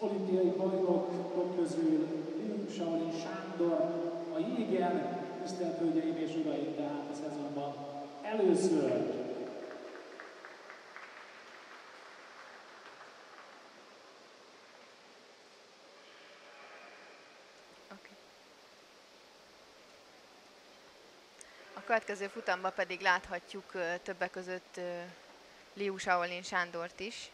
olimpiai bajnokok közül Shaolin Sándor a jégen, tisztelt Hölgyeim és Uraim, tehát a szezonban először. Következő futamban pedig láthatjuk többek között Liu Shaolin Sándort is,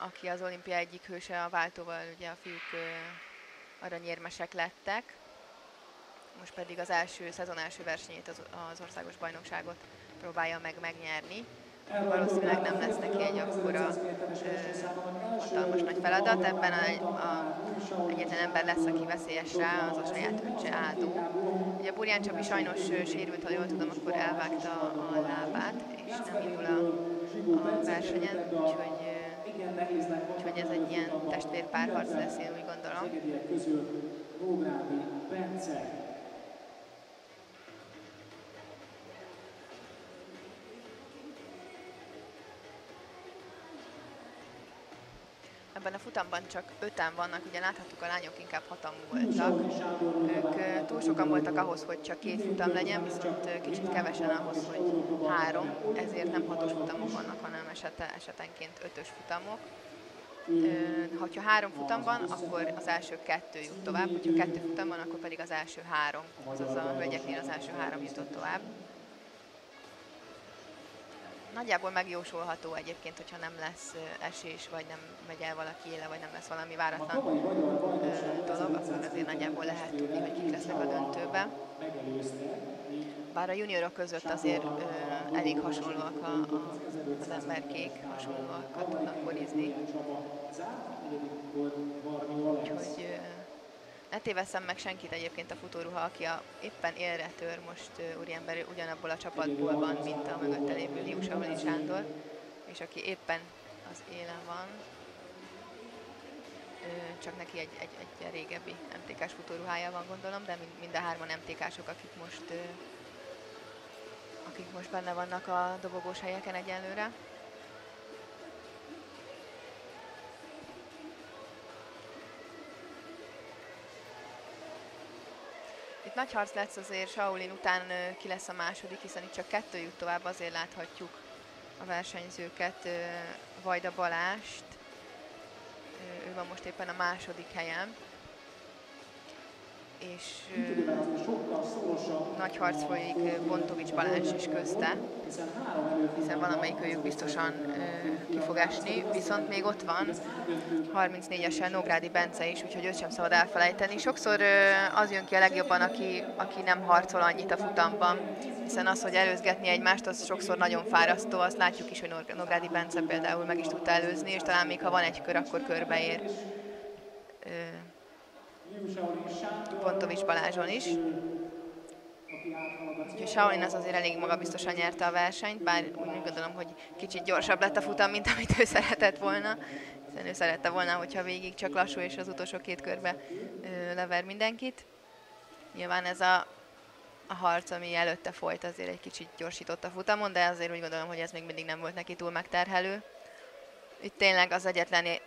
aki az olimpia egyik hőse a váltóval, ugye a fiúk aranyérmesek lettek. Most pedig az első szezon első versenyét, az, az országos bajnokságot próbálja meg megnyerni. Valószínűleg nem lesz neki egy akkora hatalmas nagy feladat. Ebben a, a egyetlen ember lesz, aki veszélyes rá, az a saját öccse Ádó. Ugye Burján Csabi sajnos sérült, ha jól tudom, akkor elvágta a lábát, és nem indul a, a versenyen, úgyhogy Úgyhogy ez egy ilyen testvérpárharc lesz, én úgy gondolom. Ebben a futamban csak öten vannak, ugye láthattuk, a lányok inkább hatan voltak. Ők túl sokan voltak ahhoz, hogy csak két futam legyen, viszont kicsit kevesen ahhoz, hogy három, ezért nem hatos futamok vannak, esete, esetenként ötös futamok. Ha három futam van, akkor az első kettő jut tovább, hogyha kettő futam van, akkor pedig az első három, azaz a hölgyeknél az első három jutott tovább. Nagyjából megjósolható egyébként, hogyha nem lesz esés, vagy nem megy el valaki éle, vagy nem lesz valami váratlan dolog, akkor azért nagyjából lehet tudni, hogy kik lesznek a döntőbe. Bár a juniorok között azért ö, elég hasonlóak a, a, az emberkék, hasonlóakat tudnak korizni. Úgyhogy ne tévesszem meg senkit egyébként a futóruha, aki a, éppen élre tör most uh, úriember ugyanabból a csapatból van, mint a mögötte lévő Liu Shaolin Sándor, és aki éppen az élen van, csak neki egy, egy, egy régebbi MTK-s futóruhája van gondolom, de mind, mind a hárman MTK-sok, akik most, akik most benne vannak a dobogós helyeken egyenlőre. Itt nagy harc lesz azért, Shaolin után ki lesz a második, hiszen itt csak kettő jut tovább, azért láthatjuk a versenyzőket, Vajda Balást, ő van most éppen a második helyen és nagy harc folyik Bontovics Balázs is közte, hiszen valamelyik őjük biztosan ki viszont még ott van 34-esen Nógrádi Bence is, úgyhogy őt sem szabad elfelejteni. Sokszor az jön ki a legjobban, aki, aki nem harcol annyit a futamban, hiszen az, hogy előzgetni egymást, az sokszor nagyon fárasztó, azt látjuk is, hogy Nógrádi Bence például meg is tudta előzni, és talán még ha van egy kör, akkor körbeér. Pontovics Balázson is. Úgyhogy Shaolin az azért elég magabiztosan nyerte a versenyt, bár úgy gondolom, hogy kicsit gyorsabb lett a futam, mint amit ő szeretett volna. Hiszen ő szerette volna, hogyha végig csak lassú és az utolsó két körbe ö, lever mindenkit. Nyilván ez a, a harc, ami előtte folyt, azért egy kicsit gyorsított a futamon, de azért úgy gondolom, hogy ez még mindig nem volt neki túl megterhelő. Itt tényleg az egyetlen ö,